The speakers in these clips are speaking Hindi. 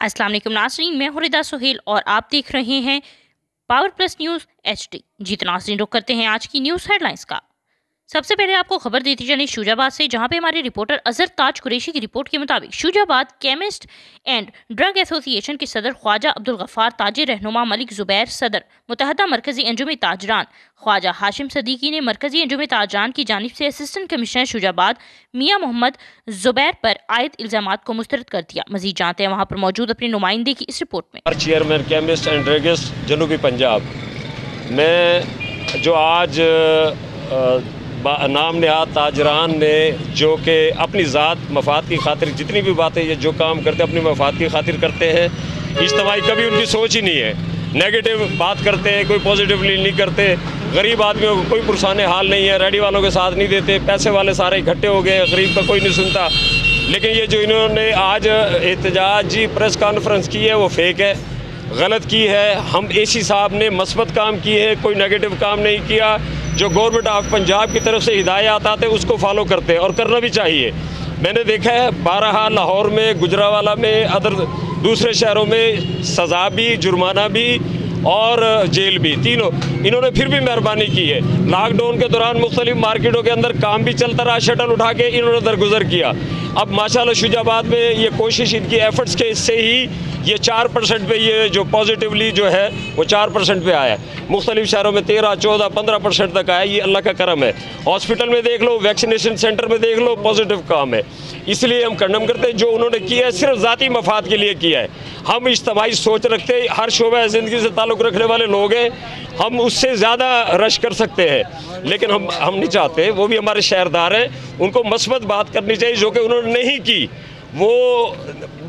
अस्सलाम वालेकुम नासरीन मैं हुरदा सुहेल और आप देख रहे हैं Power Plus News H D जीत नासरीन रुक करते हैं आज की न्यूज़ हेडलाइंस का। सबसे पहले आपको खबर देती जानी शुजाबाद से, जहाँ पे हमारे रिपोर्टर अजहर ताज कुरेशी की रिपोर्ट के मुताबिक Shujabad chemist and drug association के सदर ख्वाजा अब्दुल गफ्फार ताजिर रहनुमा मलिक जुबैर सदर मुतहदा मरकजी अंजुम ताजरान, ख्वाजा हाशिम सदीकी ने मरकजी अंजुम ताजरान की जानब से असिस्टेंट कमिश्नर शुजाबाद मियाँ मोहम्मद जुबैर पर आयद इल्ज़ाम को मुस्तरद कर दिया। मजीद जानते हैं वहाँ पर मौजूद अपने नुमाइंदे की इस रिपोर्ट में। जनूबी पंजाब। मैं जो आज नाम नहाद ताजरान ने जो कि अपनी ज़ात मफाद की खातिर जितनी भी बातें ये जो काम करते हैं, अपनी मफाद की खातिर करते हैं। इज्तमाही कभी उनकी सोच ही नहीं है। नेगेटिव बात करते हैं, कोई पॉजिटिवली नहीं करते। गरीब आदमियों को कोई पुरसान हाल नहीं है, रेडी वालों के साथ नहीं देते, पैसे वाले सारे इकट्ठे हो गए गरीब का कोई नहीं सुनता। लेकिन ये जो इन्होंने आज एहतजाजी प्रेस कॉन्फ्रेंस की है, वो फेक है, गलत की है। हम ए साहब ने मस्बत काम की है, कोई नेगेटिव काम नहीं किया। जो गवर्नमेंट ऑफ़ पंजाब की तरफ़ से हिदायत आते उसको फॉलो करते हैं और करना भी चाहिए। मैंने देखा है, बारह, लाहौर में, गुजरावाला में, अदर दूसरे शहरों में सज़ा भी, जुर्माना भी और जेल भी। तीनों, इन्होंने फिर भी मेहरबानी की है। लॉकडाउन के दौरान मुख्तलिफ़ मार्केटों के अंदर काम भी चलता रहा शटल उठा के इन्होंने दरगुजर किया। अब माशाल्लाह शुजाबाद में ये कोशिश इनकी एफर्ट्स के इससे ही ये चार परसेंट पे ये जो पॉजिटिवली जो है, वो चार परसेंट पे आया मुख्तलिफ़ शहरों में तेरह, चौदह, पंद्रह परसेंट तक आया, ये अल्लाह का करम है। हॉस्पिटल में देख लो, वैक्सीनेशन सेंटर में देख लो पॉजिटिव काम है। इसलिए हम कंडम करते हैं, जो उन्होंने किया है, सिर्फ़ ज़ाती मफाद के लिए किया है। हम इज्तमाही सोच रखते हैं, हर शोबा ज़िंदगी से ताल्लुक़ रखने वाले लोग हैं, हम उससे ज़्यादा रश कर सकते हैं। लेकिन हम हम नहीं चाहते, वो भी हमारे शहरदार हैं, उनको मस्बत बात करनी चाहिए, जो कि उन्होंने नहीं की। वो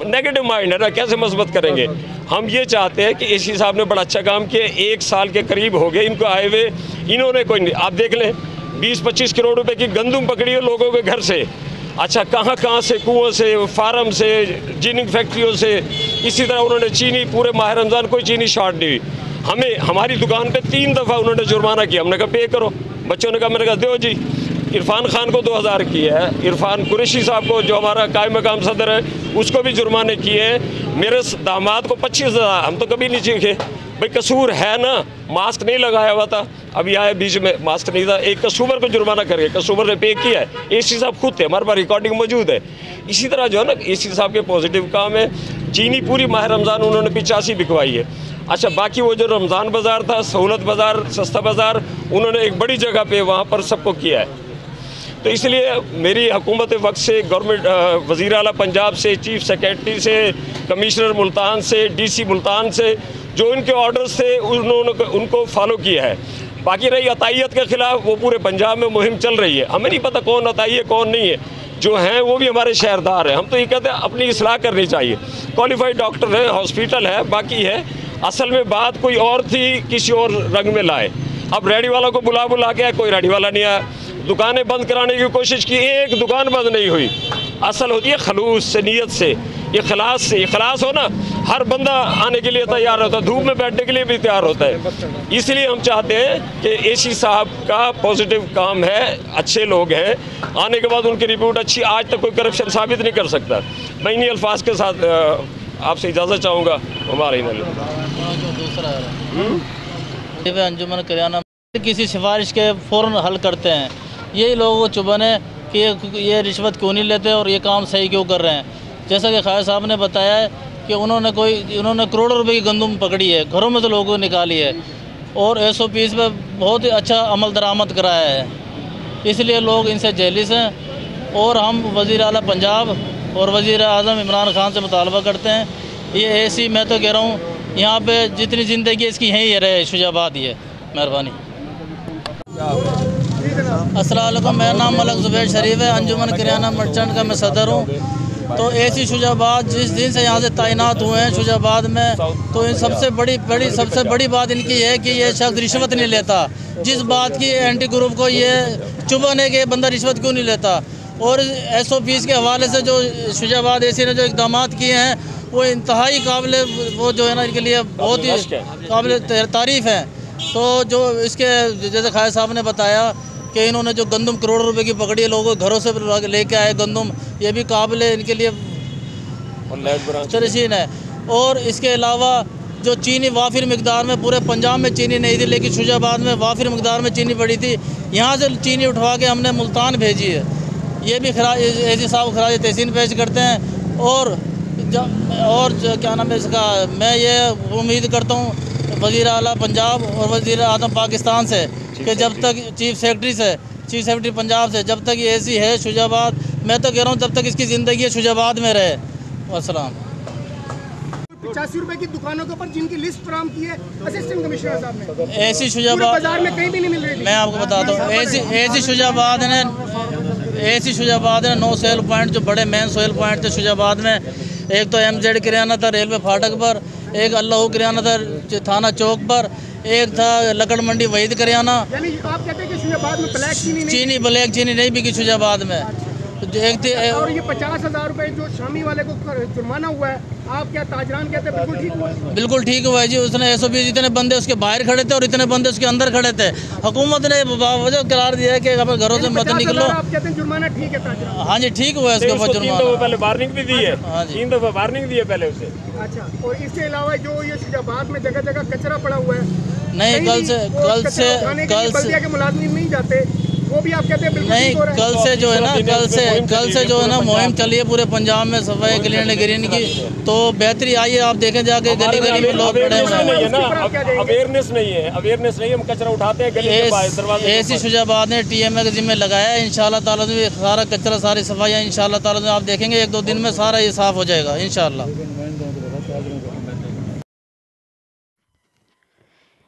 नेगेटिव माइंड है ना, कैसे मस्बत करेंगे? हम ये चाहते हैं कि इसी साहब ने बड़ा अच्छा काम किया, एक साल के करीब हो गए इनको आए हुए, इन्होंने कोई नहीं, आप देख लें, बीस पच्चीस करोड़ रुपए की गंदुम पकड़ी है लोगों के घर से। अच्छा कहाँ कहाँ से, कुओं से, फार्म से, जीनिंग फैक्ट्रियों से? इसी तरह उन्होंने चीनी, पूरे माह रमज़ान कोई चीनी शॉर्ट नहीं हमें, हमारी दुकान पे तीन दफ़ा उन्होंने जुर्माना किया। हमने कहा, पे करो। बच्चों ने कहा, मैंने कहा, दो जी, इरफान खान को 2000 किया है। इरफान कुरेशी साहब को, जो हमारा कायम मकाम सदर है उसको भी जुर्माने किए मेरे दामाद को पच्चीस हज़ार। हम तो कभी नहीं चीखे भाई, कसूर है ना? मास्क नहीं लगाया हुआ था। अभी आए बीच में, मास्क नहीं था। एक कसूबर को जुर्माना करके कसूबर ने पे किया है। ए सी साहब खुद थे। हमारे पास रिकॉर्डिंग मौजूद है। इसी तरह जो है ना ए सी साहब के पॉजिटिव काम है। चीनी पूरी माह रमज़ान उन्होंने पिचासी बिकवाई है। अच्छा बाकी वो जो रमज़ान बाज़ार था, सहूलत बाज़ार, सस्ता बाज़ार, उन्होंने एक बड़ी जगह पे वहाँ पर सबको किया है। तो इसलिए मेरी हुकूमत वक्त से गवर्नमेंट वज़ी अला पंजाब से, चीफ सेक्रेटरी से, कमिश्नर मुल्तान से, डीसी मुल्तान से, जो उनके ऑर्डर्स थे, उन्होंने उनको फॉलो किया है। बाकी रही अताइत के ख़िलाफ़, वो पूरे पंजाब में मुहिम चल रही है। हमें नहीं पता कौन अताई है, कौन नहीं है। जो हैं, वो भी हमारे शहरदार हैं। हम तो ये कहते हैं, अपनी असलाह करनी चाहिए। क्वालिफाइड डॉक्टर है हॉस्पिटल है, बाकी है। असल में बात कोई और थी, किसी और रंग में लाए। अब रेडी वाला को बुला बुला के कोई रेडी वाला नहीं आया। दुकानें बंद कराने की कोशिश की, एक दुकान बंद नहीं हुई। असल होती है खलूस से, नीयत से। इखलास से इखलास हो ना, हर बंदा आने के लिए तैयार होता है, धूप में बैठने के लिए भी तैयार होता है। इसलिए हम चाहते हैं कि एसी साहब का पॉजिटिव काम है, अच्छे लोग हैं। आने के बाद उनकी रिपोर्ट अच्छी, आज तक कोई करप्शन साबित नहीं कर सकता। मैं इन्हीं अल्फाज के साथ आपसे इजाज़त चाहूँगा हमारे अंजुमन करियाना, किसी सिफारिश के फ़ौर हल करते हैं। यही लोगों को चुभन है कि ये रिश्वत क्यों नहीं लेते और ये काम सही क्यों कर रहे हैं? जैसा कि खायर साहब ने बताया है कि उन्होंने कोई उन्होंने करोड़ों रुपए की गंदम पकड़ी है, घरों में तो लोगों को निकाली है। और एस ओ पीस पर बहुत ही अच्छा अमल दरामद कराया है। इसलिए लोग इनसे जेलिस हैं और हम वज़ी अल पंजाब और वज़ी अजम इमरान खान से मुतालबा करते हैं। ये ए सी मैं तो कह रहा हूँ, यहाँ पे जितनी ज़िंदगी इसकी यहीं रहे, शुजाबाद ये मेहरबानी। असलम मेरा नाम मलक जुबैर शरीफ है अंजुमन किराना मर्चेंट का मैं सदर हूँ। तो ए सी शुजाबाद जिस दिन से यहाँ से तैनात हुए हैं शुजाबाद में तो इन सबसे बड़ी बड़ी सबसे बड़ी बात इनकी है कि ये शख्स रिश्वत नहीं लेता। जिस बात की एंटी ग्रुप को ये चुभन है कि बंदा रिश्वत क्यों नहीं लेता? और एस ओ पीस के हवाले से जो शुजाबाद ए ने जो इकदाम किए हैं वो इंतहाई काबिल वो जो है ना इनके लिए बहुत ही काबिल तारीफ़ हैं। तो जो इसके जैसे खाया साहब ने बताया कि इन्होंने जो गंदम करोड़ों रुपए की पकड़ी है लोगों घरों से लेके आए गंदम ये भी काबिल है इनके लिए। चरशीन है। और इसके अलावा जो चीनी वाफिर मकदार में पूरे पंजाब में चीनी नहीं थी लेकिन शुजाबाद में वाफिर मकदार में चीनी पड़ी थी। यहाँ से चीनी उठवा के हमने मुल्तान भेजी है। ये भी खराज ए सी साहब खराज तहसीन पेश करते हैं। और और क्या नाम है इसका? मैं ये उम्मीद करता हूँ वज़ी अला पंजाब और वज़ी आज़म पाकिस्तान से। कि जब तक चीफ सेक्रेटरी से चीफ सेक्रेटरी पंजाब से जब तक ये ए सी है शुजाबाद मैं तो कह रहा हूँ जब तक इसकी ज़िंदगी है शुजाबाद में रहे। असलम पचासी रुपए की दुकानों के ऊपर जिनकी लिस्ट फ्राम की है असिस्टेंट कमिश्नर साहब ने। ऐसी शुजाबाद बाज़ार में कहीं भी नहीं मिल रही मैं आपको बताता हूँ ऐसी ऐसी शुजाबाद ने ऐसी शुजाबाद ने नौ सेल पॉइंट जो बड़े मेन सेल पॉइंट थे शुजाबाद में। एक तो एम जेड किराना था रेलवे फाटक पर एक अल्लाह करियाना था थाना चौक पर एक था लकड़ मंडी वहीद करियाना यानी आप कहते हैं कि शुजाबाद में ब्लैक चीनी नहीं चीनी ब्लैक चीनी नहीं बिकी शुजाबाद में। एक थी और ये पचास हज़ार रुपए जो शामी वाले को जुर्माना हुआ है आप क्या ताजरान कहते बिल्कुल ठीक हुआ? बिल्कुल ठीक हुआ है जी उसने एस ओ जितने बंदे उसके बाहर खड़े थे और इतने बंदे उसके अंदर खड़े थे। हुकूमत ने वजह करार दिया है कि अपने घरों से मत निकलो। आप कहते हैं जुर्माना ठीक है ताजरान। हाँ जी ठीक हुआ है उसके ऊपर जुर्माना। पहले वार्निंग भी दी है। हाँ जी। तीन दफ़ा वार्निंग दी है पहले उसे। अच्छा और इसके अलावा जो ये शुजाबाद में जगह जगह कचरा पड़ा हुआ है नहीं कल से कल से कल से मुलाजमीन नहीं जाते। वो भी आप कहते हैं नहीं हो है। कल से जो है ना कल से कल से जो है ना मुहिम चली है पूरे पंजाब में सफ़ाई क्लीन ग्रीन की। तो बेहतरी आई है आप देखें जाके गली गली में लोग खड़े नहीं हैं अवेयरनेस नहीं है अवेयरनेस नहीं है हम कचरा उठाते हैं गली के बाहर ऐसी शुजाबाद ने टी एम ए के जिम्मे लगाया है इन ताला सारा कचरा सारी सफ़ाई इन ताला आप देखेंगे एक दो दिन में सारा ये साफ़ हो जाएगा इन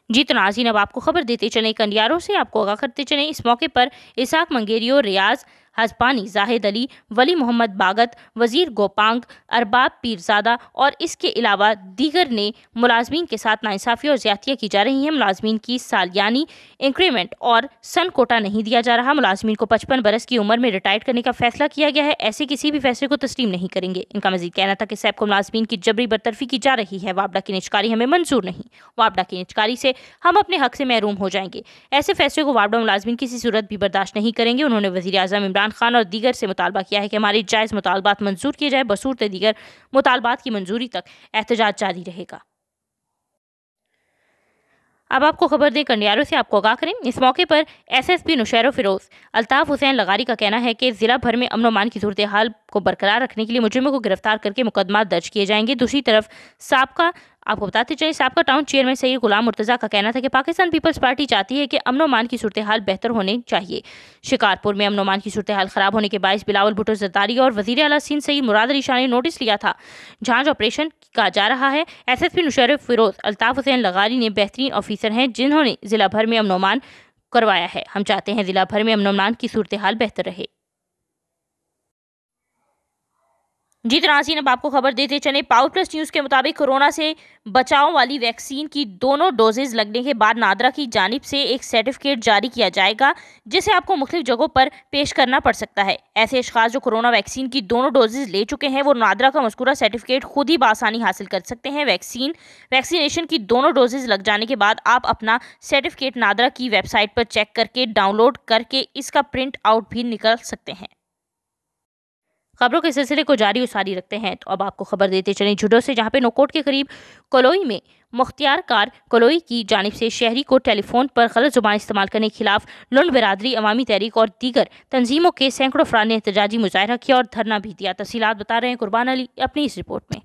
जी तो नाजीन अब आपको खबर देते चले कंडियारों से आपको आगा करते चले। इस मौके पर इसाक मंगेरियो, रियाज हजपानी, जाहिद अली, वली मोहम्मद बागत, वज़ीर गोपांग, अरबाब पीरजादा और इसके अलावा दीगर ने मुलाजमीन के साथ नाइंसाफ़ी और ज़्यादतियाँ की जा रही हैं। मुलाजमीन की सालियानी इंक्रीमेंट और सन कोटा नहीं दिया जा रहा। मुलाजमीन को पचपन बरस की उम्र में रिटायर्ड करने का फैसला किया गया है। ऐसे किसी भी फैसले को तस्लीम नहीं करेंगे। इनका मजीद कहना था कि सैब को मुलाजमीन की जबरी बरतरफी की जा रही है। वापडा की निचकारी हमें मंजूर नहीं। वापडा की निचकारी से हम अपने हक से महरूम हो जाएँगे। ऐसे फैसले को वापडा मुलाजमीन किसी सूरत भी बर्दाश्त नहीं करेंगे। उन्होंने वजी अजम इमरान खान और दीगर से मुतालबा किया है कि हमारी जायज़ मुतालबात मंजूर किए जाए, बसूरत दीगर मुतालबात की मंजूरी तक एहतजाज जारी रहेगा। अब आपको खबर दें कंडियारों से आपको आगाह करें। इस मौके पर एसएसपी नुशैर फिरोज अल्ताफ़ हुसैन लगारी का कहना है कि ज़िला भर में अमन अमान की सूरत हाल को बरकरार रखने के लिए मुजरिमों को गिरफ़्तार करके मुकदमा दर्ज किए जाएँगे। दूसरी तरफ़ सबका आपको बताते चलें सबका टाउन चेयरमैन सैयद गुलाम मुर्तज़ा का कहना था कि पाकिस्तान पीपल्स पार्टी चाहती है कि अमन अमान की सूरत हाल बेहतर होने चाहिए। शिकारपुर में अमन अमान की सूरत हाल ख़राब होने के बायस बिलावल भुट्टो जरदारी और वज़ीर अला सिंह सईद मुराद अली शाह ने नोटिस लिया था जाँच ऑपरेशन का जा रहा है S S P Musharraf Feroz Altaf Hussain लगारी ने बेहतरीन ऑफिसर हैं, जिन्होंने ज़िला भर में अमनोमान करवाया है। हम चाहते हैं ज़िला भर में अमन अमान की सूरत हाल बेहतर रहे। जी नाजीन अब आपको खबर देते चले पावर प्लस न्यूज़ के मुताबिक कोरोना से बचाव वाली वैक्सीन की दोनों डोजेज लगने के बाद नादरा की जानिब से एक सर्टिफिकेट जारी किया जाएगा, जिसे आपको मुख्तु जगहों पर पेश करना पड़ सकता है। ऐसे अशखास जो कोरोना वैक्सीन की दोनों डोजेज ले चुके हैं, वो नादरा का मस्कूरा सर्टिफिकेट खुद ही बसानी हासिल कर सकते हैं। वैक्सीन वैक्सीनेशन की दोनों डोजेज लग जाने के बाद आप अपना सर्टिफिकेट नादरा की वेबसाइट पर चेक करके डाउनलोड करके इसका प्रिंट आउट भी निकल सकते हैं। खबरों के सिलसिले को जारी उसारी रखते हैं। तो अब आपको खबर देते चले झुडो से, जहाँ पे नोकोट के करीब कोलोई में मुख्तियार कार कलोई की जानब से शहरी को टेलीफोन पर गलत ज़ुबान इस्तेमाल करने के खिलाफ लुंड बरदरी, अवामी तहरीक और दीगर तंजीमों के सैकड़ों अफराद ने एहतजाजी मुजाहरा किया और धरना भी दिया। तफसीत बता रहे हैं कुरबान अली अपनी इस रिपोर्ट में।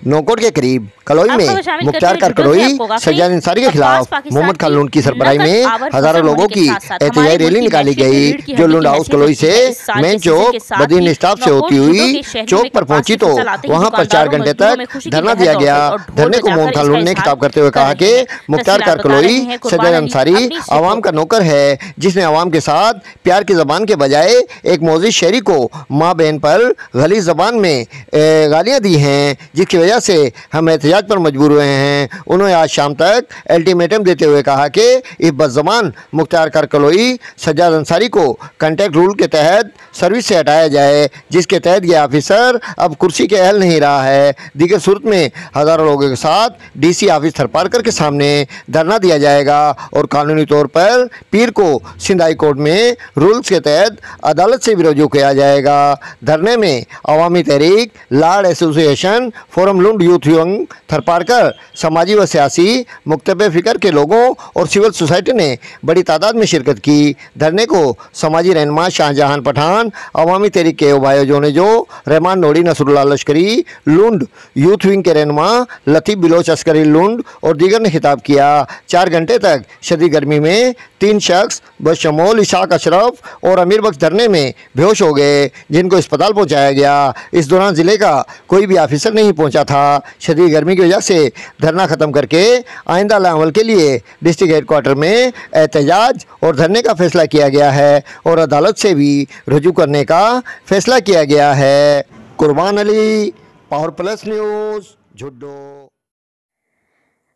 नौकोट के करीब कलोई में शामिल मुख्तार करते कर कलोई जुडो सज्जाद अंसारी के खिलाफ मोहम्मद की खालून की सरबराही नकद में हज़ारों लोगों की एहतजाजी रैली निकाली गई जो लुंड हाउस कलोई से मेन चौक ही स्टाफ से होती हुई चौक पर पहुँची तो वहाँ पर चार घंटे तक धरना दिया गया। धरने को मोहम्मद खालून ने खिताब करते हुए कहा कि मुख्तार तफसीलात कर कलोई कुर्बान सज्जाद अंसारी आवाम का नौकर है जिसने आवाम के साथ प्यार की जबान के बजाय एक मोजिद शहरी को माँ बहन पर गली जबान में गालियाँ दी हैं जिसकी वजह से हम एहतजाज पर मजबूर हुए हैं। उन्होंने आज शाम तक अल्टीमेटम देते हुए कहा कि इस बदजबान मुख्तार कर कलोई सज्जाद अंसारी को कंटेक्ट रूल के तहत सर्विस से हटाया जाए, जिसके तहत यह ऑफिसर अब कुर्सी के अहल नहीं रहा है। दीगर सूरत में हज़ारों लोगों के साथ डीसी ऑफ़िस थरपारकर के सामने धरना दिया जाएगा और कानूनी तौर पर पीर को सिंध हाई कोर्ट में रूल्स के तहत अदालत से भी रजू किया जाएगा। धरने में अवामी तहरीक लाड एसोसिएशन फोरम लुंड यूथ यंग थरपारकर समाजी व सियासी मुख्तब फ़िक्र के लोगों और सिविल सोसाइटी ने बड़ी तादाद में शिरकत की। धरने को समाजी रहनमा शाहजहान पठान, अवामी तहरीक के उबायोजों ने जो रहमान नोड़ी नसरुल्ला लश्करी, लुंड, यूथ विंग के रहनमा, लतीफ़ बिलोच अस्करी लुंड और दीगर ने खिताब किया। चार घंटे तक शदी गर्मी में तीन शख्स बशमोल इशाक अशरफ और अमीर बख्श धरने में बेहोश हो गए, जिनको अस्पताल पहुँचाया गया। इस दौरान ज़िले का कोई भी ऑफिसर नहीं पहुँचा था। शदीद गर्मी की वजह से धरना ख़त्म करके आइंदा अमल के लिए डिस्ट्रिक्ट हेडकोार्टर में एहतजाज और धरने का फैसला किया गया है और अदालत से भी रुजू करने का फैसला किया गया है। Qurban Ali, Power Plus News, Jhuddo.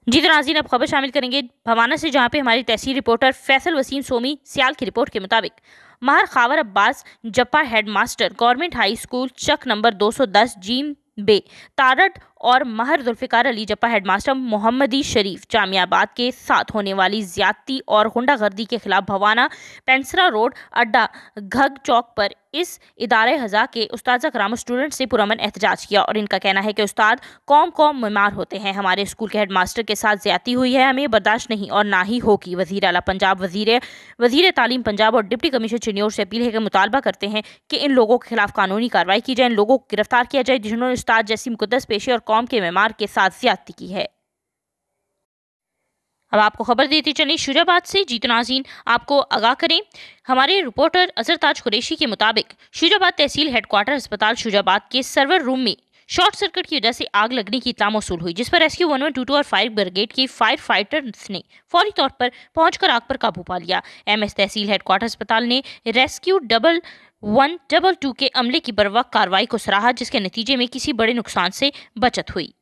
जी तो नाजीन अब खबर शामिल करेंगे भवाना से, जहाँ पे हमारी तहसील रिपोर्टर फैसल वसीम सोमी सियाल की रिपोर्ट के मुताबिक Mehr Khawar Abbas Jappa headmaster government high school Chak number 210 जीम बे। तारट और महर जुल्फ़िकार अली जप्पा हेडमास्टर मोहम्मदी शरीफ जामियाबाद के साथ होने वाली ज्यादती और गुंडागर्दी के खिलाफ भवाना पेंसरा रोड, अड्डा घग चौक पर इस इदारे हज़ा के उस्ताद कराम स्टूडेंट से पुरमन एहतजाज किया और इनका कहना है कि उस्ताद कौम कौम बीमार होते हैं। हमारे स्कूल के हेडमास्टर के साथ ज्यादती हुई है, हमें बर्दाश्त नहीं और ना ही होगी। वज़ीर अला पंजाब वज़ीर वज़ीर तालीम पंजाब और डिप्टी कमिश्नर चिन्योर से अपील है कि मुतालबा करते हैं कि इन लोगों के खिलाफ कानूनी कार्रवाई की जाए, इन लोगों को गिरफ़्तार किया जाए, जिन्होंने उस्ताद जैसी मुकदस पेशे और कौम के मेमार के साथ ज्यादती की है। अब आपको खबर देती चली शुजाबाद से। जीत नाजीन, आपको आगाह करें। हमारे रिपोर्टर अजरताज कुरेशी के मुताबिक शुजाबाद तहसील हेडक्वार्टर अस्पताल शुजाबाद के सर्वर रूम में शॉर्ट सर्किट की वजह से आग लगने की इतला मौसू हुई, जिस पर rescue one one two two और फायर ब्रिगेड के फायर फाइटर्स ने फौरी तौर पर पहुंचकर आग पर काबू पा लिया। एम एस तहसील हेडक्वार्टर अस्पताल ने rescue double one double two के अमले की बर्वक कार्रवाई को सराहा, जिसके नतीजे में किसी बड़े नुकसान से बचत हुई।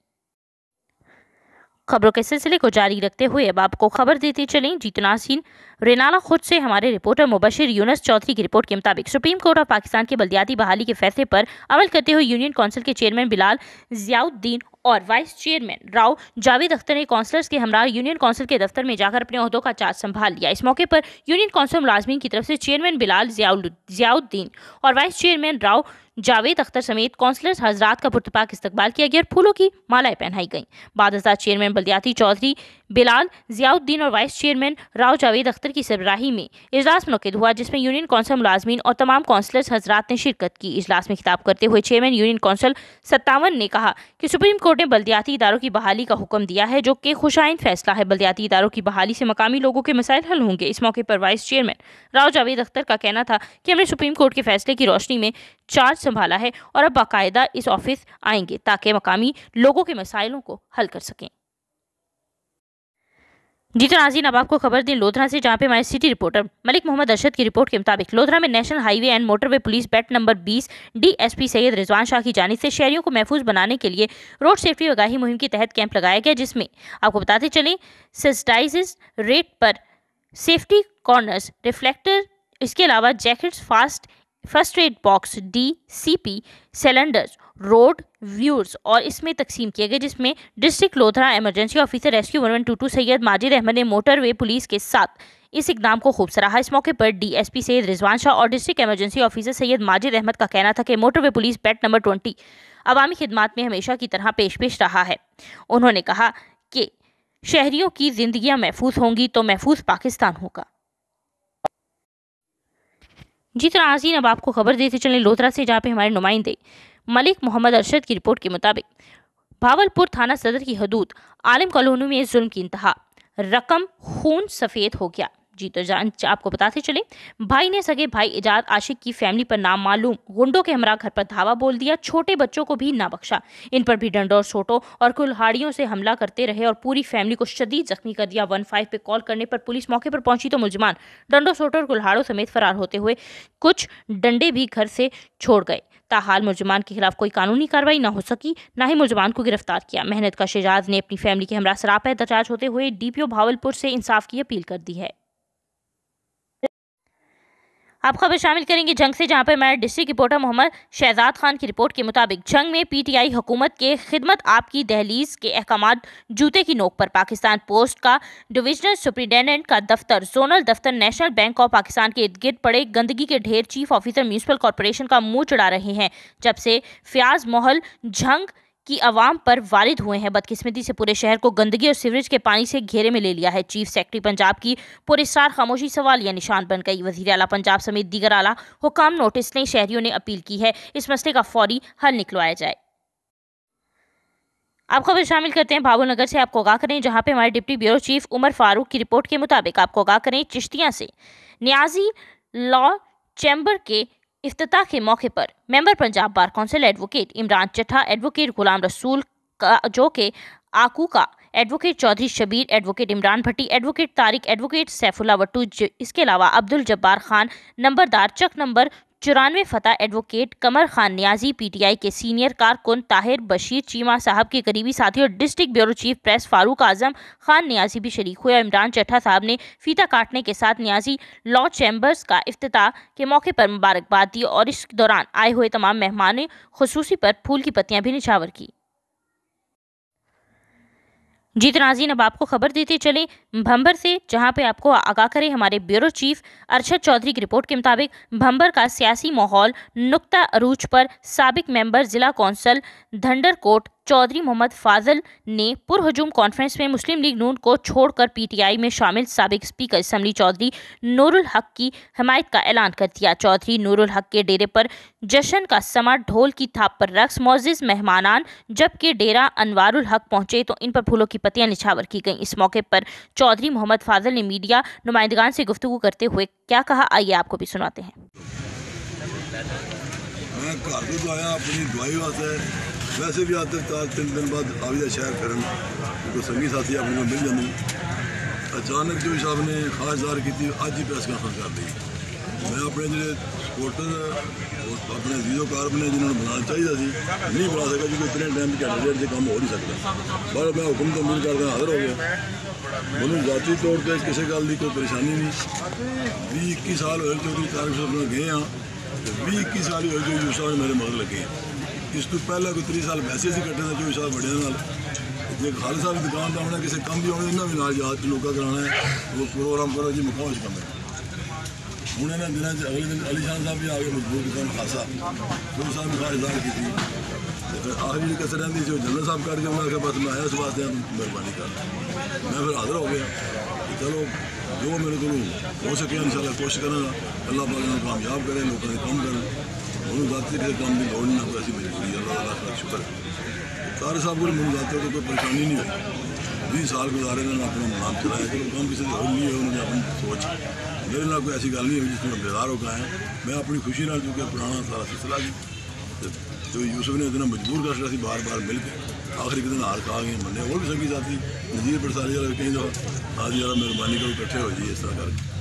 खबरों के सिलसिले को जारी रखते हुए अब आपको खबर देते चलें जीतनासीन रेनाला खुद से हमारे रिपोर्टर मुबशिर यूनस चौधरी की रिपोर्ट के मुताबिक सुप्रीम कोर्ट ऑफ़ पाकिस्तान के बल्दियाती बहाली के फैसले पर अमल करते हुए यूनियन काउंसिल के चेयरमैन बिलाल जियाउद्दीन और वाइस चेयरमैन राव जावेद अख्तर ने काउंसलर्स के हमरा यूनियन काउंसिल के दफ्तर में जाकर अपने अहदों का चार्ज संभाल लिया। इस मौके पर यूनियन काउंसिल मुलाजमीन की तरफ़ से चेयरमैन बिलाल जियाउद्दीन और वाइस चेयरमैन राव जावेद अख्तर समेत काउंसलर्स हजरात का पुरतपाक इस्तकबाल किया गया और फूलों की मालाएँ पहनाई गईं। बाद चेयरमैन बल्दियाती चौधरी बिलाल जियाउद्दीन और वाइस चेयरमैन राव जावेद अख्तर की सरबराही में इजलास मुनद हुआ, जिसमें यूनियन कौंसल मुलाजमीन और तमाम कौंसलर्स हजरात ने शिरकत की। इजलास में खिताब करते हुए चेयरमैन यूनियन कौंसल सत्तावन ने कहा कि सुप्रीम कोर्ट ने बल्दियाती इदारों की बहाली का हुक्म दिया है, जो कि खुशाइन फैसला है। बल्दियाती इदारों की बहाली से मकामी लोगों के मसाइल हल होंगे। इस मौके पर वाइस चेयरमैन राव जावेद अख्तर का कहना था कि हमने सुप्रीम कोर्ट के फैसले की रोशनी में चार्ज संभाला है और अब बाकायदा इस ऑफ़िस आएँगे, ताकि मकामी लोगों के मसाइलों को हल कर सकें। जी तो नाजीन अब आपको खबर दें लोधरा से, जहाँ पे हमारे सिटी रिपोर्टर मलिक मोहम्मद अरशद की रिपोर्ट के मुताबिक लोधरा में national highway and motorway police beat number 20 DSP Syed Rizwan Shah की जानी से शहरियों को महफूज बनाने के लिए रोड सेफ्टी आगाही मुहिम के तहत कैंप लगाया गया, जिसमें आपको बताते चलें सस्टाइज रेट पर सेफ्टी कॉर्नर्स, रिफ्लेक्टर, इसके अलावा jackets, fast first aid box, D C P cylinders, road viewers और इसमें तकसीम किए गए, जिसमें district Lodhran emergency officer rescue one one two two Syed Majid Ahmed ने मोटरवे पुलिस के साथ इस इकदाम को खूब सराहा। इस मौके पर डीएसपी सैयद रिजवान शाह और district emergency officer Syed Majid Ahmed का कहना था कि motorway police beat number twenty अवामी खिदमात में हमेशा की तरह पेश पेश रहा है। उन्होंने कहा कि शहरियों की जिंदगियाँ महफूज होंगी तो महफूज पाकिस्तान होगा। जी तो नाजीन अब आपको खबर देते चलें लोधरा से, जहाँ पे हमारे नुमाइंदे मलिक मोहम्मद अरशद की रिपोर्ट के मुताबिक भावलपुर थाना सदर की हदूद आलम कॉलोनी में जुल्म की इंतहा। रकम खून सफ़ेद हो गया। जी तो जान आपको बताते चले। भाई ने सगे भाई इजाद आशिक की फैमिली पर नाम मालूम। गुंडों के हमरा घर पर धावा बोल दिया। छोटे बच्चों को भी ना बख्शा। इन पर भी डंडोर सोटो और कुल्हाड़ियों से हमला करते रहे और पूरी फैमिली को शदीद जख्मी कर दिया। वन फाइव पे कॉल करने पर पुलिस मौके पर पहुँची तो मुलजमान डंडो सोटो और कुल्हाड़ों समेत फरार होते हुए कुछ डंडे भी घर से छोड़ गए। ताहाल मुलजमान के खिलाफ कोई कानूनी कार्रवाई न हो सकी, न ही मुलजमान को गिरफ़्तार किया। मेहनत का शहजाद ने अपनी फैमिली के हमरा सराप एहतजाज होते हुए डीपीओ भावलपुर से इंसाफ की अपील कर दी है। आप खबर शामिल करेंगे जंग से, जहाँ पर हमारे डिस्ट्रिक्ट रिपोर्टर मोहम्मद शहजाद खान की रिपोर्ट के मुताबिक जंग में पीटीआई हुकूमत के खिदमत, आपकी दहलीज के अहकाम जूते की नोक पर पाकिस्तान पोस्ट का डिविजनल सुप्रिटेंडेंट का दफ्तर, जोनल दफ्तर नेशनल बैंक ऑफ़ पाकिस्तान के इर्द गिर्द पड़े गंदगी के ढेर चीफ ऑफिसर म्यूनसिपल कॉरपोरेशन का मुँह चढ़ा रहे हैं, जब से फ्याज मोहल जंग की आवाम पर वारिद हुए हैं। बदकिस्मती से पूरे शहर को गंदगी और सीवरेज के पानी से घेरे में ले लिया है। चीफ सेक्रेटरी पंजाब की पुरस्कार खामोशी सवाल या निशान बन गई। वज़ीर अला पंजाब समेत दीगर आला हुकाम नोटिस ने शहरियों ने अपील की है, इस मसले का फौरी हल निकलवाया जाए। आप खबर शामिल करते हैं भावुल नगर से। आपको आगाह करें, जहाँ पे हमारे deputy bureau chief Umar Farooq की रिपोर्ट के मुताबिक आपको आगाह करें चिश्तियाँ से। न्याजी लॉ चैम्बर के इफ्तः के मौके पर member Punjab bar council advocate Imran Chatha advocate Ghulam Rasool का, जो के आकू का, advocate Chaudhry Shabir, advocate Imran Bhatti, advocate Tariq, advocate Saifullah Wattoo इसके अलावा अब्दुल जब्बार खान, नंबरदार, चक नंबर चौरानवे फतह एडवोकेट कमर खान न्याजी पीटीआई के सीनियर कारकुन ताहिर बशीर, चीमा साहब के करीबी साथी और district bureau chief press Farooq Azam Khan Niazi भी शरीक हुए। इमरान चट्ठा साहब ने फीता काटने के साथ न्याजी लॉ चैम्बर्स का अफ्ताह के मौके पर मुबारकबाद दी और इस दौरान आए हुए तमाम मेहमानों, खसूसी पर फूल की पत्तियाँ भी निछावर की। जीत नाजीन, अब आपको खबर देते चले भंबर से, जहाँ पे आपको आगाह करें हमारे ब्यूरो चीफ अरशद चौधरी की रिपोर्ट के मुताबिक भंबर का सियासी माहौल नुकता अरूज पर सबक मेंबर ज़िला कौंसल धंडरकोट चौधरी मोहम्मद फाजल ने पुरहजूम कॉन्फ्रेंस में मुस्लिम लीग नून को छोड़कर पीटीआई में शामिल सबक स्पीकर असम्बली चौधरी नूरुल हक की हमायत का ऐलान कर दिया। चौधरी नूरुल हक के डेरे पर जश्न का समा ढोल की थाप पर रक्स, मोजिज मेहमानान, जबकि डेरा अनवारुल हक पहुँचे तो इन पर फूलों की पत्तियाँ निछावर की गईं। इस मौके पर चौधरी मोहम्मद फाजल ने मीडिया नुमाइंदगान से गुफ्तु करते हुए क्या कहा, आइए आपको भी सुनाते हैं। मैं घर तो आया अपनी दवाई वास्ते। वैसे भी आते चार तीन दिन बाद आ गया शहर फिर कोई संगी साथी अपने को मिल जाते अचानक जो साहब ने खास जार की अज ही प्रेस कॉन्फ्रेंस कर दी मैं अपने जो सपोर्टर अपने ज़ीरो कार ने जिन्होंने बनाना चाहिए थी, नहीं बना सका, क्योंकि इतने टाइम कैंडिडेट से काम हो नहीं सकता। पर मैं हुक्म तो मिल करके हाजिर हो गया। मैं जाती तौर पर किसी गल की कोई परेशानी नहीं। भी इक्की साल हो चौधरी तारीख से गए हाँ। भी इक्की साल हो जो यूसफ ने मेरे मगर लगे हैं। ਇਸ ਤੋਂ ਪਹਿਲਾਂ ਕੋਈ 30 ਸਾਲ ਵੈਸੇ ਸੀ ਕੱਟੇ ਦਾ ਜੋ ਸਾਹਿਬ ਬੜਿਆਂ ਨਾਲ ਜੇ ਖਾਲਸਾ ਦੀ ਦੁਕਾਨ ਦਾ ਆਉਣਾ ਕਿਸੇ ਕੰਮ ਵੀ ਆਉਣਾ ਇਹਨਾਂ ਵੀ ਨਾਲ ਯਾਦ ਲੋਕਾਂ ਕਰਾਉਣਾ ਹੈ ਉਹ ਪ੍ਰੋਗਰਾਮ ਕਰੋ ਜੀ ਮੁਕਾਮ ਚ ਕੰਮ ਹੈ ਹੁਣ ਇਹਨਾਂ ਦਿਨਾਂ ਚ ਅਗਲੇ ਦਿਨ ਅਲੀ ਸ਼ਾਨ ਸਾਹਿਬ ਵੀ ਆ ਗਏ ਮਜ਼ਬੂਤ ਦੁਕਾਨ ਖਾਲਸਾ ਉਹ ਸਾਹਿਬ ਨੇ ਖਾਲਸਾ ਕੀਤੀ ਤੇ ਫਿਰ ਆਖਰੀ ਜਿਹੜੀ ਕਸਰ ਰਹਿੰਦੀ ਜੋ ਜਨਰਲ ਸਾਹਿਬ ਕੱਢ ਕੇ ਉਹਨਾਂ ਕੇ ਬਸ ਮੈਂ ਆਇਆ ਇਸ ਵਾਸਤੇ ਮਿਹਰਬਾਨੀ ਕਰ ਮੈਂ ਫਿਰ ਹਾਜ਼ਰ ਹੋ ਗਿਆ ਚਲੋ ਜੋ ਮੇਰੇ ਕੋਲ ਹੋ ਸਕੇ ਇਨਸ਼ਾਅੱਲਾ ਕੋਸ਼ਿਸ਼ ਕਰਾਂਗਾ ਅੱਲਾਹ ਪਾਕ ਨੂੰ ਕਾਮਯਾਬ ਕਰੇ ਲੋਕਾਂ ਦੇ ਕੰਮ ਕਰਨ उन्होंने जाते काम की लौड़ ना पैसे मिले अल्लाह का शुक्र तारे साहब को मुझे जाते को कोई परेशानी नहीं हुई भी साल गुजारे उन्होंने अपना नाम चलाया करो, काम किसी और नहीं है उन्होंने अपनी सोच। मेरे ना कोई ऐसी गल नहीं हुई जिसमें बेदार होकर आए। मैं अपनी खुशी नाल, चूँकि पुराना सारा सिलसिला जी जो यूसुफ ने इतना मजबूर कर रहा बार बार मिल के, आखिरी दिन हार खा गए मन और भी सभी साथी नजीर पड़साली वाले कहीं दफ़ा आज जरा मेहरबानी करो, इकट्ठे हो जाइए इस तरह करके।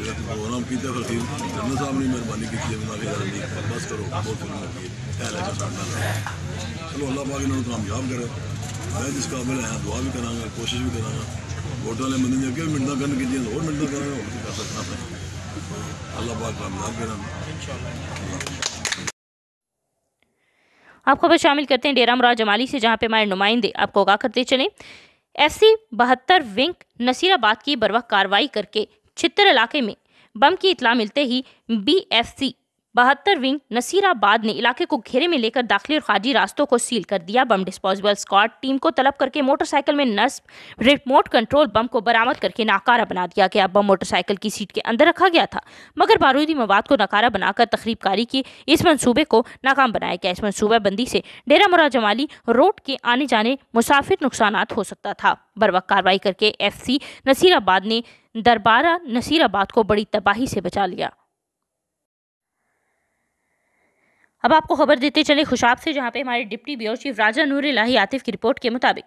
ਜਿਹੜਾ ਪ੍ਰੋਗਰਾਮ ਕੀਤਾ ਫਿਰ ਜਨਰਲ ਸਾਹਿਬ ਨੇ ਮਿਹਰਬਾਨੀ ਕੀਤੀ ਉਹਨਾਂ ਦੇ ਯਾਰ ਦੀ ਬਸ ਕਰੋ ਬਹੁਤ ਫਿਲਮ ਲੱਗੀ ਹੈ ਲੈ ਕੇ ਸਾਡਾ ਚਲੋ ਅੱਲਾਹ ਪਾਕ ਇਹਨਾਂ ਨੂੰ ਕਾਮਯਾਬ ਕਰੇ ਮੈਂ ਜਿਸ ਕਾਬਿਲ ਹਾਂ ਦੁਆ ਵੀ ਕਰਾਂਗਾ ਕੋਸ਼ਿਸ਼ ਵੀ ਕਰਾਂਗਾ ਵੋਟਾਂ ਵਾਲੇ ਬੰਦੇ ਨੇ ਅੱਗੇ ਵੀ ਮਿੰਟਾਂ ਕਰਨ ਕੀਤੀਆਂ ਹੋਰ ਮਿੰਟਾਂ ਕਰਾਂਗਾ ਹੋਰ ਕੀ ਕਰ ਸਕਦਾ ਮੈਂ ਅੱਲਾਹ ਪਾਕ ਕਾਮਯਾਬ ਕਰਾਂ आप खबर शामिल करते हैं डेरा मुराद जमाली से जहां पे हमारे नुमाइंदे आपको आगाह करते चले एफ सी बहत्तर विंग नसीराबाद की बर वक्त कार्रवाई करके छित्तर इलाके में बम की इतला मिलते ही बीएफसी बहत्तर विंग नसीराबाद ने इलाके को घेरे में लेकर दाखिली और खाजी रास्तों को सील कर दिया। बम डिस्पोजेबल स्क्वाड टीम को तलब करके मोटरसाइकिल में नस्ब रिमोट कंट्रोल बम को बरामद करके नाकारा बना दिया गया। बम मोटरसाइकिल की सीट के अंदर रखा गया था, मगर बारूदी मवाद को नकारा बनाकर तकरीबकारी की इस मनसूबे को नाकाम बनाया गया। इस मनसूबा बंदी से डेरा मुरा जमाली रोड के आने जाने मुसाफिर नुकसान हो सकता था। बर वक्त कार्रवाई करके एफ़ नसीराबाद ने दरबारा नसीराबाद को बड़ी तबाही से बचा लिया। अब आपको खबर देते चले खुशाब से, जहाँ पे हमारे deputy bureau chief Raja Noor Elahi Atif की रिपोर्ट के मुताबिक,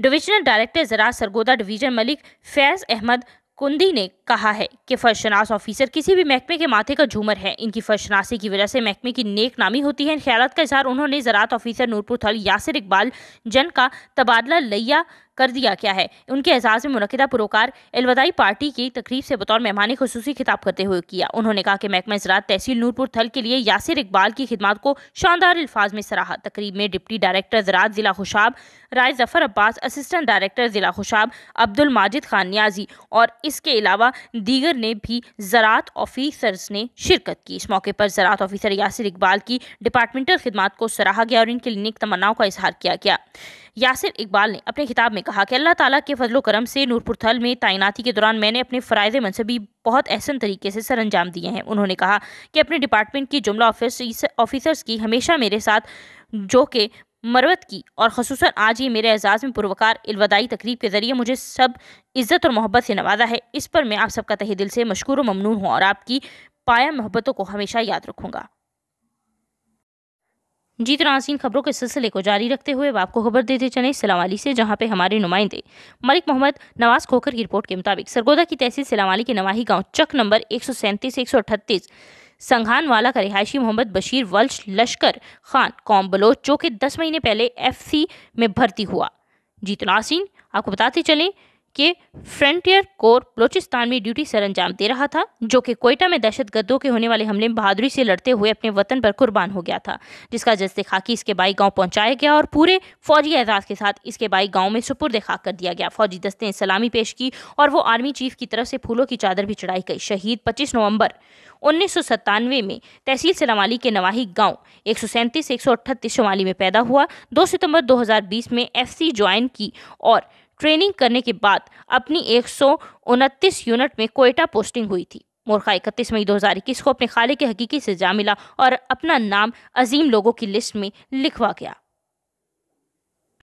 डिविजनल डायरेक्टर ज़रात सरगोदा, डिवीज़न मलिक फैज़ अहमद कुंदी ने कहा है कि फर्शनास ऑफिसर किसी भी महकमे के माथे का झूमर है। इनकी फर्शनासी की वजह से महकमे की नेक नामी होती है। इन ख्याल का इजहार उन्होंने ज़रात ऑफिसर नूरपुर थल यासिर इकबाल जन का तबादला, लैया कर दिया गया है। उनके एजाज में मनदा पुरोकार अलवदाई पार्टी की तकरीब से बतौर मेहमान खसूसी खिताब करते हुए किया। उन्होंने कहा कि महकमा ज़रात तहसील नूरपुर थल के लिए यासिर इकबाल की खिदमत को शानदार अल्फाज में सराहा। तकरीब में डिप्टी डायरेक्टर ज़रात ज़िला खुशाब, राय ज़फ़र अब्बास, असिस्टेंट डायरेक्टर ज़िला खुशाब, अब्दुल माजिद खान न्याजी और इसके अलावा दीगर ने भी ज़रात ऑफिसर्स ने शिरकत की। इस मौके पर ज़रात ऑफिसर यासिर इकबाल की डिपार्टमेंटल खिदमत को सराहा गया और इनके लिए तमन्नाओं का इजहार किया गया। यासिर इकबाल ने अपने खिताब में कहा कि अल्लाह ताला के फजलो करम से नूरपुर थल में तैनाती के दौरान मैंने अपने फ़राइज़ मनसबी बहुत एहसन तरीके से सर अंजाम दिए हैं। उन्होंने कहा कि अपने डिपार्टमेंट की जुमला ऑफिसर्स की हमेशा मेरे साथ जो कि मरवत की और खसूस आज ये मेरे एजाज़ में पुरवकार अलवदाई तकरीब के ज़रिए मुझे सब इज़्ज़त और मोहब्बत से नवाजा है। इस पर मैं आप सबका तहे दिल से मशहूर ममनून हूँ और आपकी पाया मोहब्बतों को हमेशा याद रखूँगा। जीत नाजीन खबरों के सिलसिले को जारी रखते हुए अब आपको खबर देते चले सिलावाली से, जहाँ पे हमारे नुमाइंदे मलिक मोहम्मद नवाज़ खोखर की रिपोर्ट के मुताबिक सरगोदा की तहसील सिलावाली के नवाही गाँव चक नंबर एक सौ सैंतीस, एक सौ अठतीस संघान वाला का रिहायशी मोहम्मद बशीर वल्श लश्कर खान कौम बलोच, जो कि दस महीने पहले एफसी में भर्ती हुआ। जीत नासीन आपको बताते चलें कि फ्रंटियर कोर बलोचिस्तान में ड्यूटी सर अंजाम दे रहा था, जो कि कोयटा में दहशत गर्दों के होने वाले हमले में बहादुरी से लड़ते हुए अपने वतन पर कुर्बान हो गया था, जिसका जस्ते खाकी इसके बाई गाँव पहुँचाया गया और पूरे फौजी एजाज के साथ इसके बाई गाँव में सुपुर्द खाक कर दिया गया। फौजी दस्ते ने सलामी पेश की और वो आर्मी चीफ की तरफ़ से फूलों की चादर भी चढ़ाई गई। शहीद पच्चीस नवंबर उन्नीस सौ सत्तानवे में तहसील सलामाली के नवाही गाँव, एक सौ सैंतीस, एक सौ अट्ठतीस शुमाली में पैदा हुआ। दो सितंबर 2020 में एफसी ज्वाइन की और ट्रेनिंग करने के बाद अपनी एक सौ उनतीस यूनिट में कोयटा पोस्टिंग हुई थी। मोरखा इकतीस मई 2021 को अपने खाले के हकीकी से जा मिला और अपना नाम अजीम लोगों की लिस्ट में लिखवा गया।